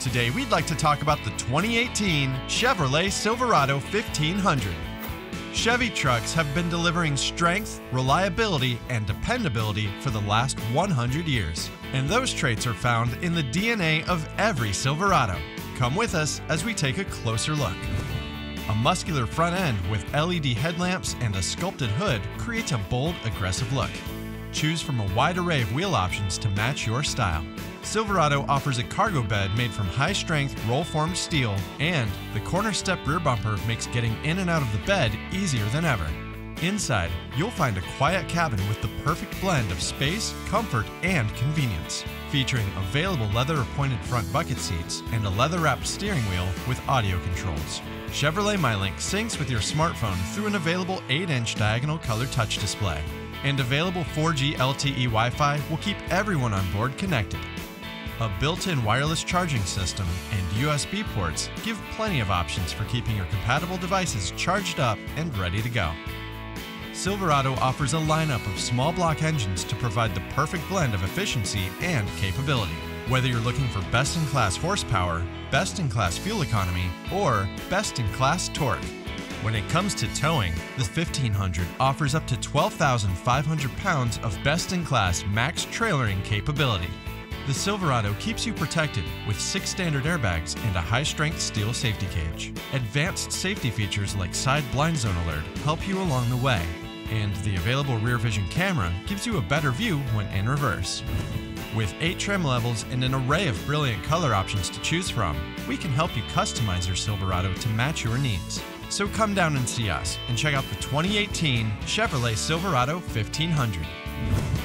Today, we'd like to talk about the 2018 Chevrolet Silverado 1500. Chevy trucks have been delivering strength, reliability, and dependability for the last 100 years. And those traits are found in the DNA of every Silverado. Come with us as we take a closer look. A muscular front end with LED headlamps and a sculpted hood creates a bold, aggressive look. Choose from a wide array of wheel options to match your style. Silverado offers a cargo bed made from high strength roll formed steel, and the corner step rear bumper makes getting in and out of the bed easier than ever. Inside, you'll find a quiet cabin with the perfect blend of space, comfort, and convenience. Featuring available leather appointed front bucket seats and a leather wrapped steering wheel with audio controls. Chevrolet MyLink syncs with your smartphone through an available 8 inch diagonal color touch display. And available 4G LTE Wi Fi will keep everyone on board connected. A built in wireless charging system and USB ports give plenty of options for keeping your compatible devices charged up and ready to go. Silverado offers a lineup of small block engines to provide the perfect blend of efficiency and capability. Whether you're looking for best in class horsepower, best in class fuel economy, or best in class torque, when it comes to towing, the 1500 offers up to 12,500 pounds of best in class max trailering capability. The Silverado keeps you protected with six standard airbags and a high strength steel safety cage. Advanced safety features like side blind zone alert help you along the way, and the available rear vision camera gives you a better view when in reverse. With eight trim levels and an array of brilliant color options to choose from, we can help you customize your Silverado to match your needs. So come down and see us and check out the 2018 Chevrolet Silverado 1500.